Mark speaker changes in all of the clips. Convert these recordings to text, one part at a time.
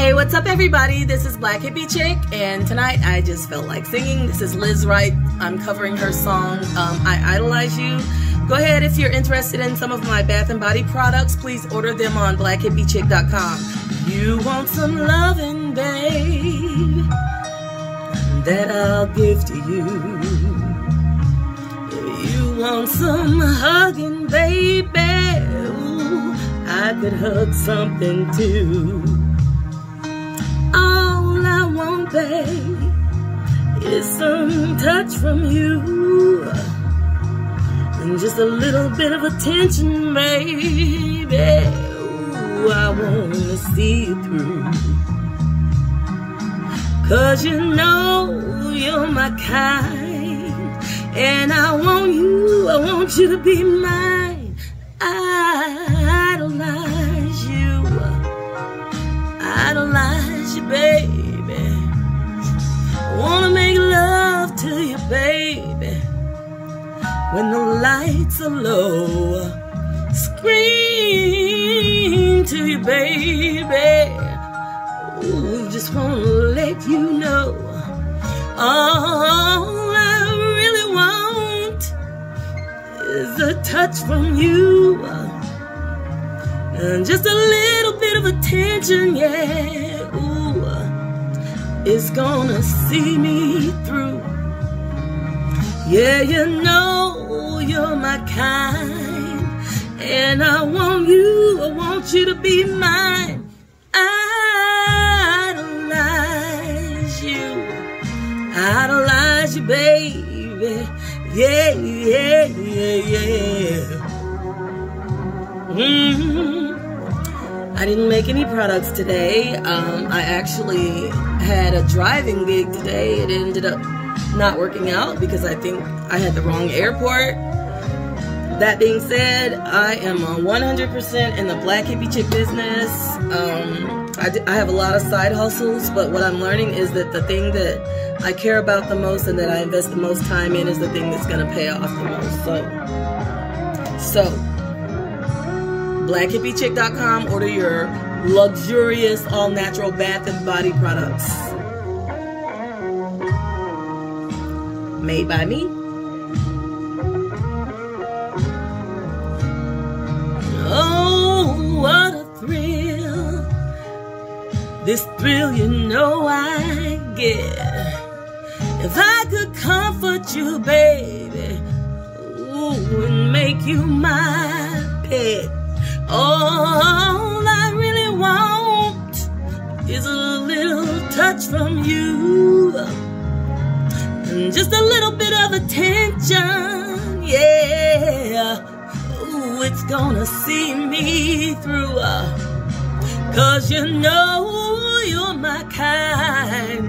Speaker 1: Hey, what's up, everybody? This is Black Hippie Chick, and tonight I just felt like singing. This is Lizz Wright. I'm covering her song, um, I Idolize You. Go ahead if you're interested in some of my bath and body products, please order them on blackhippiechick.com. You want some loving, babe, that I'll give to you. You want some hugging, baby, Ooh, I could hug something too babe, is some touch from you. And just a little bit of attention, baby. Ooh, I wanna see you through. Cause you know you're my kind. And I want you, I want you to be mine. I idolize you. I idolize you, babe. When the lights are low, scream to you, baby. Ooh, just wanna let you know. All I really want is a touch from you. And just a little bit of attention, yeah. Ooh is gonna see me through. Yeah, you know you're my kind, and I want you, I want you to be mine. I idolize you, idolize you, baby. Yeah, yeah, yeah, yeah. Mm-hmm. I didn't make any products today. Um, I actually had a driving gig today. It ended up not working out because I think I had the wrong airport. That being said, I am 100% in the black hippie chick business. Um, I, I have a lot of side hustles, but what I'm learning is that the thing that I care about the most and that I invest the most time in is the thing that's going to pay off the most. So, so blackhippiechick.com. Order your luxurious all-natural bath and body products. Made by me. Oh, what a thrill. This thrill you know I get. If I could comfort you, baby, ooh, and make you my pet. All I really want is a little touch from you. Just a little bit of attention, yeah. Ooh, it's gonna see me through. Uh, Cause you know you're my kind.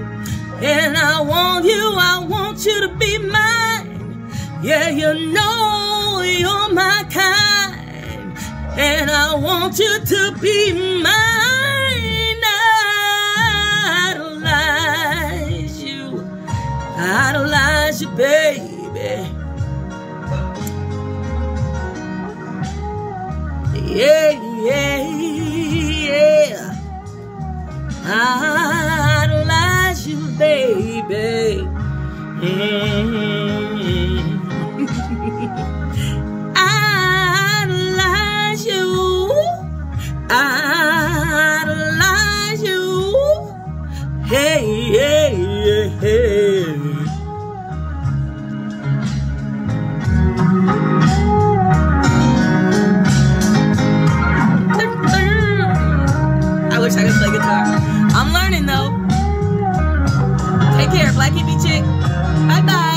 Speaker 1: And I want you, I want you to be mine. Yeah, you know you're my kind. And I want you to be mine. Baby. Yeah, yeah, yeah. I Idolize you, baby. Mm-hmm. wish I could play guitar. I'm learning though. Take care, Black Hippie Chick. Bye bye.